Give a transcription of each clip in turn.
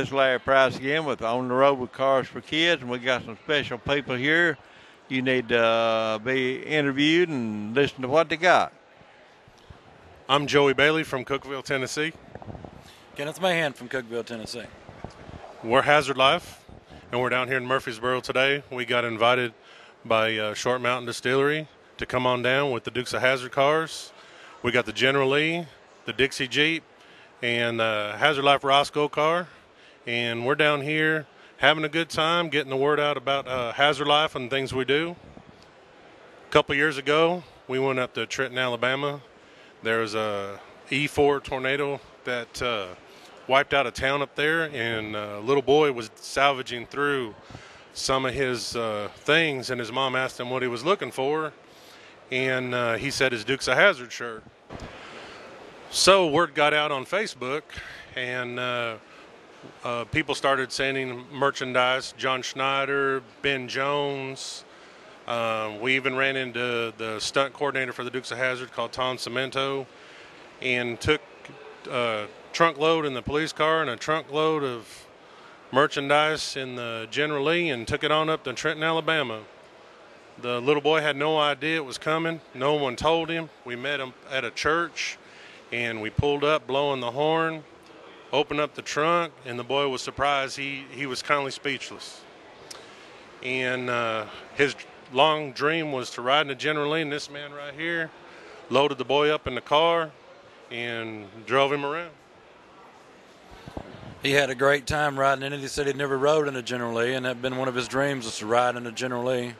this is Larry Price again with On the Road with Cars for Kids, and we got some special people here. You need to uh, be interviewed and listen to what they got. I'm Joey Bailey from Cookeville, Tennessee. Kenneth Mahan from Cookeville, Tennessee. We're Hazard Life, and we're down here in Murfreesboro today. We got invited by uh, Short Mountain Distillery to come on down with the Dukes of Hazard cars. We got the General Lee, the Dixie Jeep, and uh, Hazard Life Roscoe car. And we're down here having a good time, getting the word out about uh, Hazard Life and things we do. A couple years ago, we went up to Trenton, Alabama. There was a E4 tornado that uh, wiped out a town up there, and a little boy was salvaging through some of his uh, things, and his mom asked him what he was looking for, and uh, he said his Dukes of Hazard shirt. So word got out on Facebook, and uh, uh, people started sending merchandise. John Schneider, Ben Jones. Uh, we even ran into the stunt coordinator for the Dukes of Hazard called Tom Cemento, and took a trunk load in the police car and a trunk load of merchandise in the General Lee and took it on up to Trenton, Alabama. The little boy had no idea it was coming. No one told him. We met him at a church and we pulled up blowing the horn opened up the trunk and the boy was surprised he, he was kindly speechless and uh, his long dream was to ride in a general Lee and this man right here loaded the boy up in the car and drove him around He had a great time riding in it. He said he'd never rode in a General Lee, and that'd been one of his dreams was to ride in a General Lee.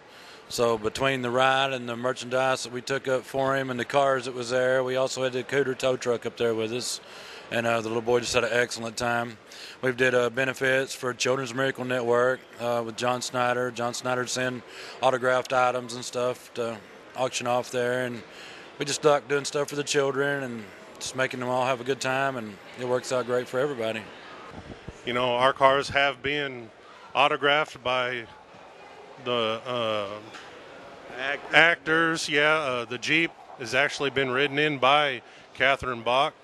So between the ride and the merchandise that we took up for him and the cars that was there, we also had the Cooter tow truck up there with us, and uh, the little boy just had an excellent time. We've did uh, benefits for Children's Miracle Network uh, with John Schneider. John Schneider sent autographed items and stuff to auction off there, and we just stuck doing stuff for the children and just making them all have a good time, and it works out great for everybody. You know, our cars have been autographed by the uh, actors. Yeah, uh, the Jeep has actually been ridden in by Catherine Bach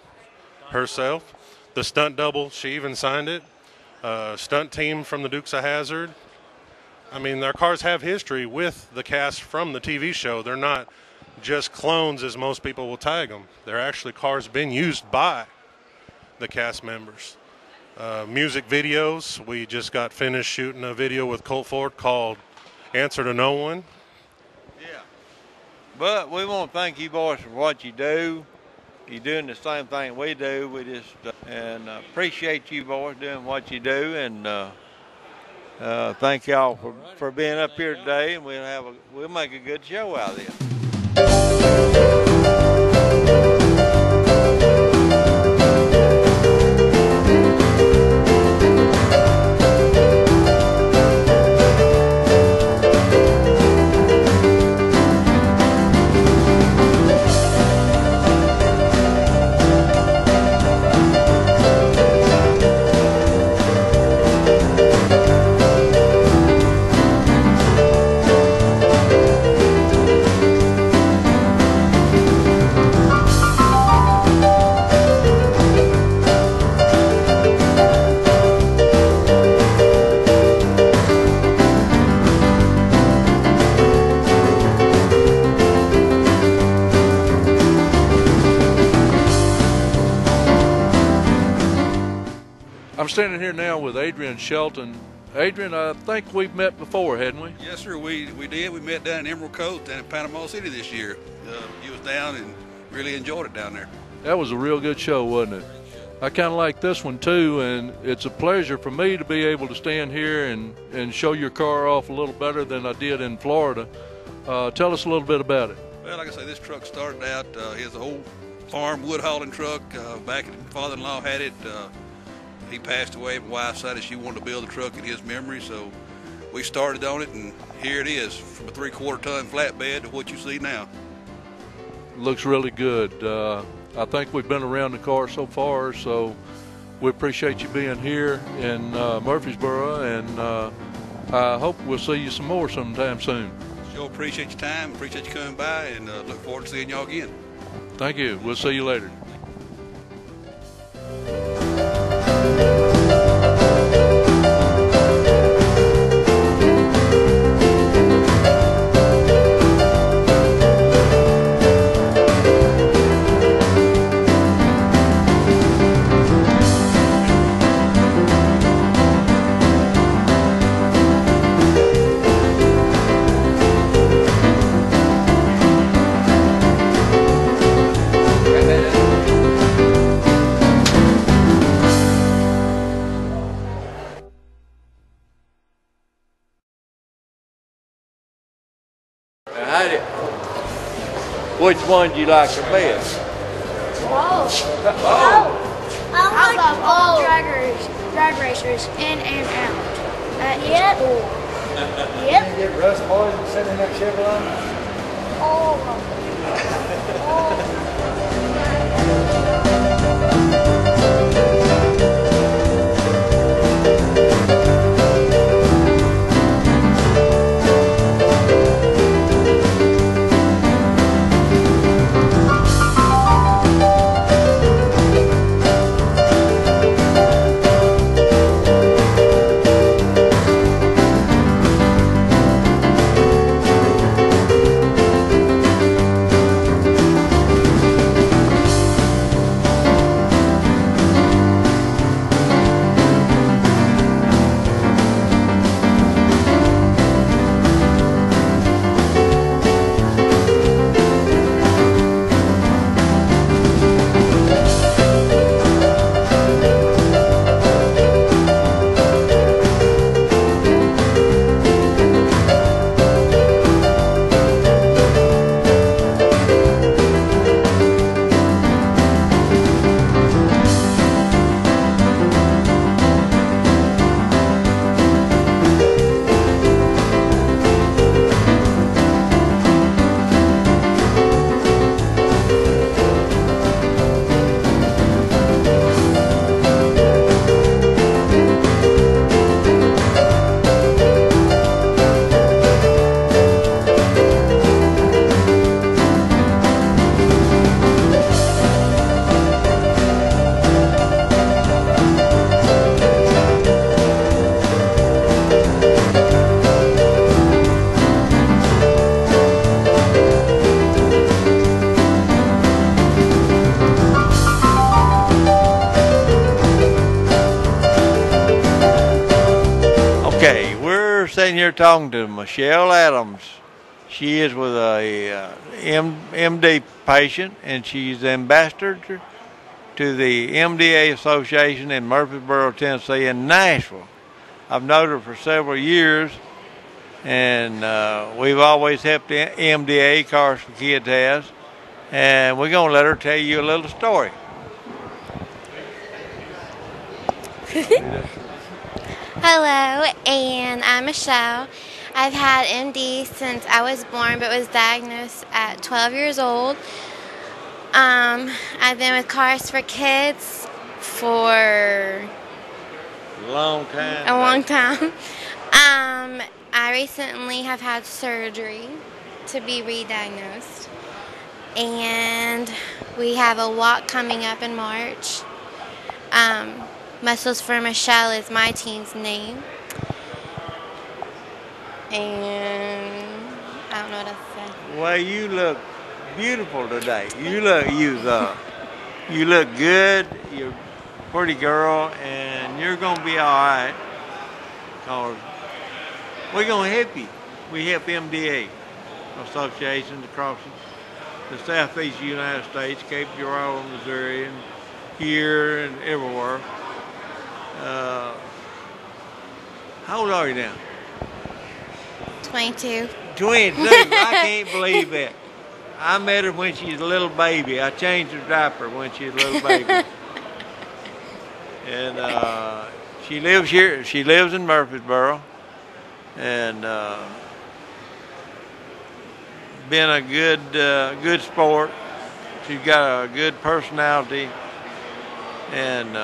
herself. The stunt double, she even signed it. Uh, stunt team from the Dukes of Hazard. I mean, their cars have history with the cast from the TV show. They're not just clones as most people will tag them. They're actually cars being used by the cast members. Uh, music videos. We just got finished shooting a video with Colt Ford called Answer to No One. Yeah. But we want to thank you boys for what you do. You're doing the same thing we do. We just uh, and uh, appreciate you boys doing what you do, and uh, uh, thank y'all for, for being up here today. And we'll have a we'll make a good show out of this. Standing here now with Adrian Shelton. Adrian, I think we've met before, hadn't we? Yes, sir. We we did. We met down in Emerald Coast down in Panama City this year. Uh, you was down and really enjoyed it down there. That was a real good show, wasn't it? I kind of like this one too, and it's a pleasure for me to be able to stand here and, and show your car off a little better than I did in Florida. Uh, tell us a little bit about it. Well, like I say, this truck started out uh, his old farm wood hauling truck. Uh, back in father-in-law had it. Uh, he passed away. My wife decided she wanted to build a truck in his memory, so we started on it, and here it is, from a three-quarter ton flatbed to what you see now. Looks really good. Uh, I think we've been around the car so far, so we appreciate you being here in uh, Murfreesboro, and uh, I hope we'll see you some more sometime soon. Sure appreciate your time, appreciate you coming by, and uh, look forward to seeing y'all again. Thank you. We'll see you later. Which one do you like the best? Oh. Oh. I love all drag, race, drag racers in and out. That is yep. cool. Yep. Get Russ Boys sitting in that Chevrolet? All of them. All of them. Here talking to Michelle Adams. She is with a uh, M- MD patient, and she's ambassador to, the MDA Association in Murfreesboro, Tennessee, and Nashville. I've known her for several years, and uh, we've always helped the MDA Cars for Kids has, and we're going to let her tell you a little story. Hello, and I'm Michelle. I've had MD since I was born, but was diagnosed at 12 years old. Um, I've been with Cars for Kids for Long time. a long time. Um, I recently have had surgery to be re-diagnosed, and we have a walk coming up in March. Um, Muscles for Michelle is my team's name, and I don't know what else to say. Well, you look beautiful today. You look you uh, you look good. You're a pretty girl, and you're gonna be all right. Cause we're gonna help you. We help MDA associations across the southeast United States, Cape Girardeau, Missouri, and here and everywhere. Uh, how old are you now? 22. 22. I can't believe that. I met her when she was a little baby. I changed her diaper when she was a little baby. and uh, she lives here. She lives in Murfreesboro, and uh, been a good uh, good sport. She's got a good personality, and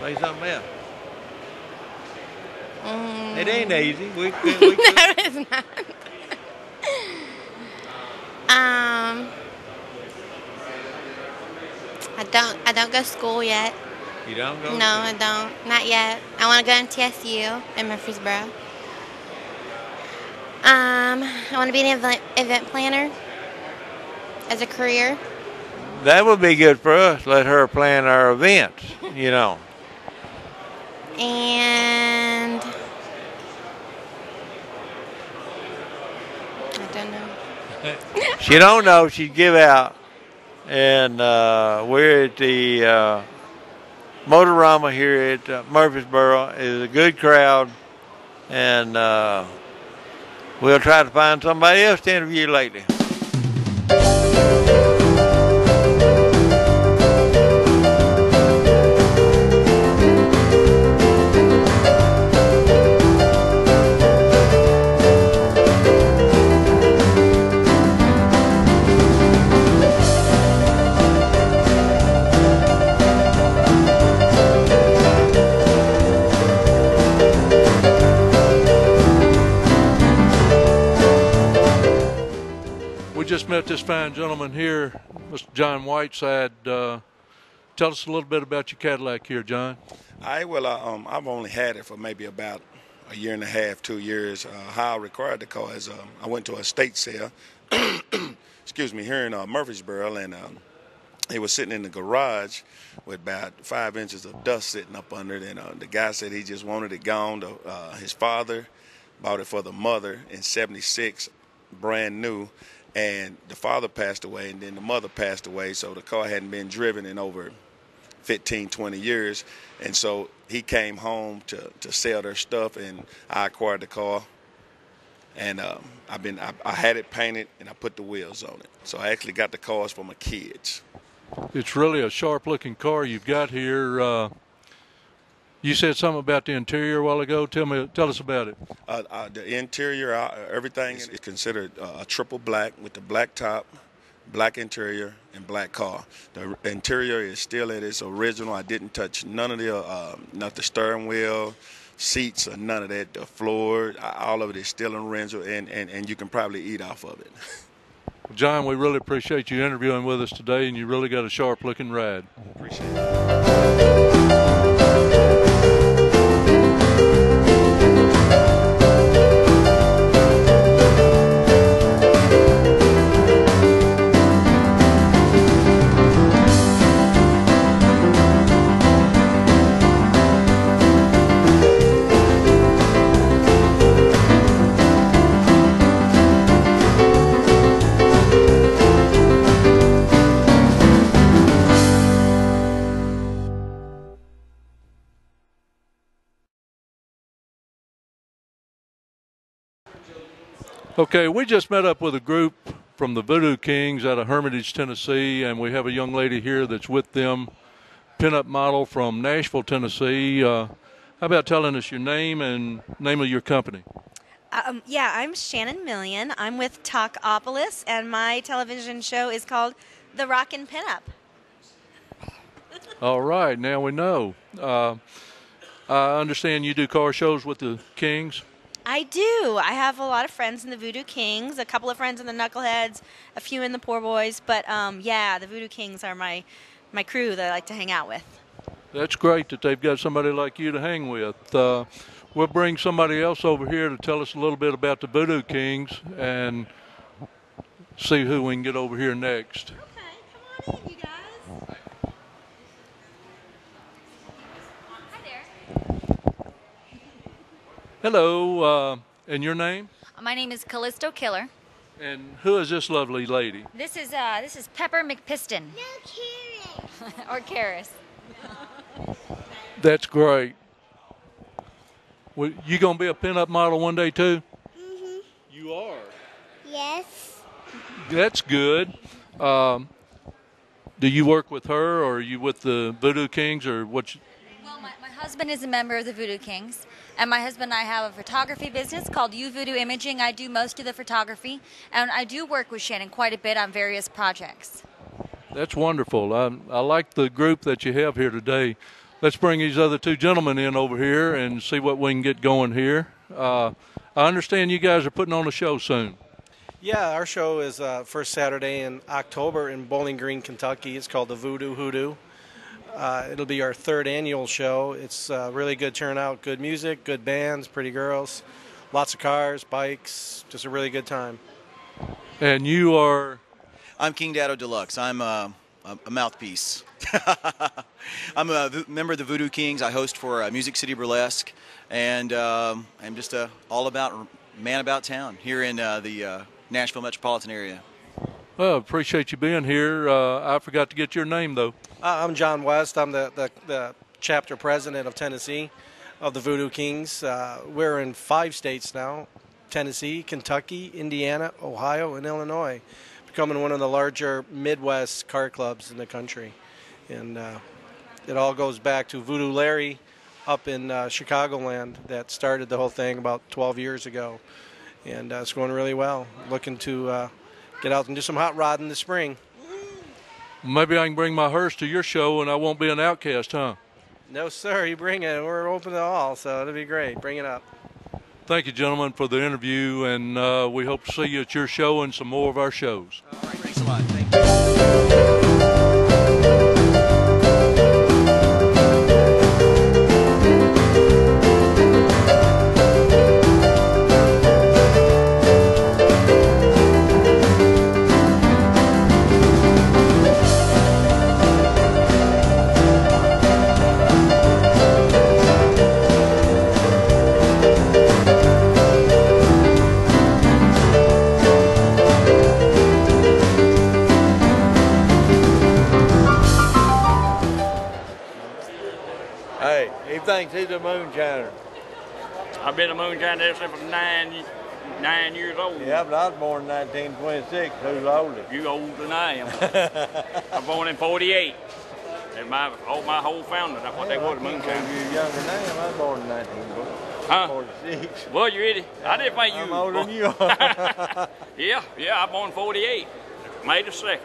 say something else. Mm. It ain't easy. We we could, no, it's not. um, I don't. I don't go to school yet. you don't go. No, I don't. Not yet. I want to go to TSU in Murfreesboro. Um, I want to be an event, event planner as a career. That would be good for us. Let her plan our events. You know. And I don't know. She don't know. She'd give out. And uh, we're at the uh, Motorama here at uh, Murfreesboro. It's a good crowd, and uh, we'll try to find somebody else to interview lately. This fine gentleman here, Mr. John Whiteside. Uh, tell us a little bit about your Cadillac here, John. I well, uh, um, I've only had it for maybe about a year and a half, two years. Uh, how I required the car is um, I went to a state sale, excuse me, here in uh, Murfreesboro, and um, it was sitting in the garage with about five inches of dust sitting up under it. And uh, the guy said he just wanted it gone. The, uh, his father bought it for the mother in '76, brand new. And the father passed away, and then the mother passed away, so the car hadn't been driven in over 15, 20 years. And so he came home to, to sell their stuff, and I acquired the car. And um, I've been I, I had it painted, and I put the wheels on it. So I actually got the cars for my kids. It's really a sharp-looking car you've got here. Uh, you said something about the interior a while ago. Tell me, tell us about it. Uh, uh, the interior, uh, everything is considered uh, a triple black with the black top, black interior, and black car. The interior is still at its original. I didn't touch none of the, uh, not the steering wheel, seats, or none of that. The floor, all of it is still in original, and, and, and you can probably eat off of it. John, we really appreciate you interviewing with us today, and you really got a sharp-looking ride. Appreciate it. Okay, we just met up with a group from the Voodoo Kings out of Hermitage, Tennessee, and we have a young lady here that's with them, pinup model from Nashville, Tennessee. Uh, how about telling us your name and name of your company? Um, yeah, I'm Shannon Million. I'm with Talkopolis, and my television show is called The Rockin' Pinup. All right, now we know. Uh, I understand you do car shows with the Kings. I do. I have a lot of friends in the Voodoo Kings, a couple of friends in the Knuckleheads, a few in the Poor Boys, but um, yeah, the Voodoo Kings are my my crew that I like to hang out with. That's great that they've got somebody like you to hang with. Uh, we'll bring somebody else over here to tell us a little bit about the Voodoo Kings and see who we can get over here next. Okay, come on in, you guys. Hello, uh, and your name? My name is Callisto Killer. And who is this lovely lady? This is uh, this is Pepper McPiston. No, or Karis. That's great. Well, you gonna be a pinup model one day too? Mhm. You are. Yes. That's good. Um, do you work with her, or are you with the Voodoo Kings, or what? You, Well, my, my husband is a member of the Voodoo Kings, and my husband and I have a photography business called You Voodoo Imaging. I do most of the photography, and I do work with Shannon quite a bit on various projects. that's wonderful. I, I like the group that you have here today. Let's bring these other two gentlemen in over here and see what we can get going here. Uh, I understand you guys are putting on a show soon. Yeah, our show is uh, first Saturday in October in Bowling Green, Kentucky. It's called the Voodoo Hoodoo. Uh, it'll be our third annual show. It's uh, really good turnout, good music, good bands, pretty girls, lots of cars, bikes, just a really good time. And you are I'm King Dado Deluxe. I'm uh, a, a mouthpiece. I'm a member of the Voodoo Kings. I host for uh, Music City Burlesque, and um, I'm just a all about man about town here in uh, the uh, Nashville metropolitan area. Well, appreciate you being here. Uh, I forgot to get your name though. I'm John West. I'm the, the, the chapter president of Tennessee of the Voodoo Kings. Uh, we're in five states now Tennessee, Kentucky, Indiana, Ohio, and Illinois, becoming one of the larger Midwest car clubs in the country. And uh, it all goes back to Voodoo Larry up in uh, Chicagoland that started the whole thing about 12 years ago. And uh, it's going really well. Looking to uh, get out and do some hot rod in the spring. Maybe I can bring my hearse to your show and I won't be an outcast, huh? No, sir. You bring it. We're open to all, so it'll be great. Bring it up. Thank you, gentlemen, for the interview, and uh, we hope to see you at your show and some more of our shows. Thanks a lot. Thank you. Been a moonshiner ever since I was nine, nine years old. Yeah, but I was born in 1926. Who's older? You older than I am. I was born in 48. And my, all my whole family, that's what they was, moonshiner. You're younger than I am. I was born in 1946. Huh? Well, you ready? I didn't think you. I'm older than you yeah, yeah, I'm born 48. May the 2nd.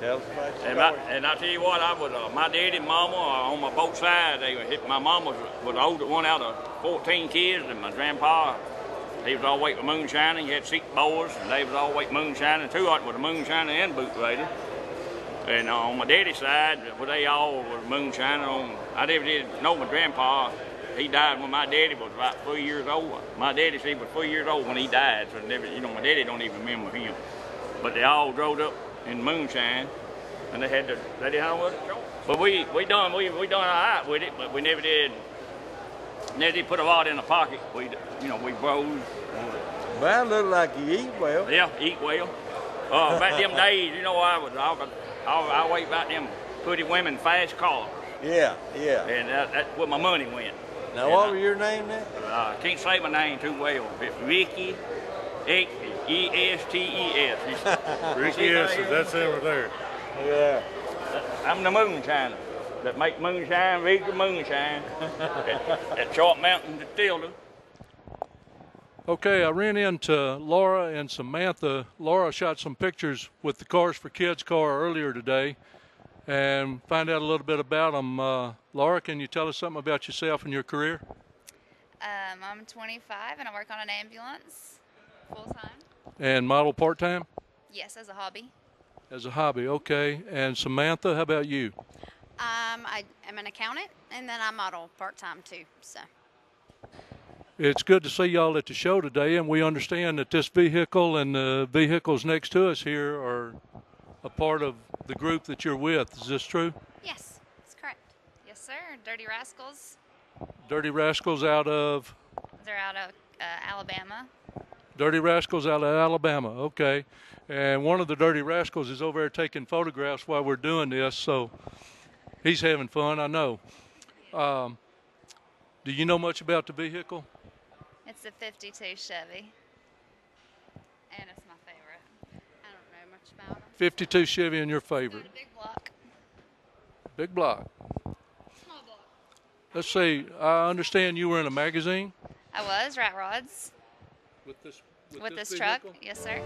Tell us about your And I, and I tell you what, I was uh, my daddy and mama uh, on my both sides. They hit. My mama was, was the older one out of 14 kids, and my grandpa, he was always moonshining. He had six boys, and they was always moonshining. Two of them was a moonshiner and bootlegger. And uh, on my daddy's side, well, they all were moonshining. On I never did know my grandpa. He died when my daddy was about three years old. My daddy he was three years old when he died, so never, you know, my daddy don't even remember him. But they all drove up in moonshine, and they had to, know what. But we, we done, we, we done all right with it, but we never did, never did put a lot in the pocket. We, you know, we rose. Well, look like you eat well. Yeah, eat well. Uh, back them days, you know, I was, I, was, I, was- I wait about them pretty women fast cars. Yeah, yeah. And that, that's where my money went. Now, And what I- was your name then? uh, can't say my name too well. It's Ricky, E S T E S. Ricky Estes, that's him right there. Yeah. I'm the moonshiner that make moonshine, regular moonshine at, at Short Mountain Distillery. Okay, I ran into Laura and Samantha. Laura shot some pictures with the Cars for Kids car earlier today and find out a little bit about them. Uh, Laura, can you tell us something about yourself and your career? Um, I'm 25 and I work on an ambulance full time. And model part time Yes, as a hobby. as a hobby. Okay. And Samantha, how about you? Um, I am an accountant, and then I model part time too. So It's good to see y'all at the show today, and we understand that this vehicle and the vehicles next to us here are a part of the group that you're with. Is this true? Yes, that's correct. Yes, sir. Dirty Rascals. Dirty Rascals out of They're out of uh, Alabama. Dirty Rascals out of Alabama. Okay. And one of the Dirty Rascals is over there taking photographs while we're doing this, so he's having fun, I know. Um, do you know much about the vehicle? It's a 52 Chevy. And it's my favorite. I don't know much about them. 52 Chevy and your favorite. Big block. Big block. Small block. Let's see. I understand you were in a magazine I was, Rat Rods. With this With, this this, truck. Yes, sir.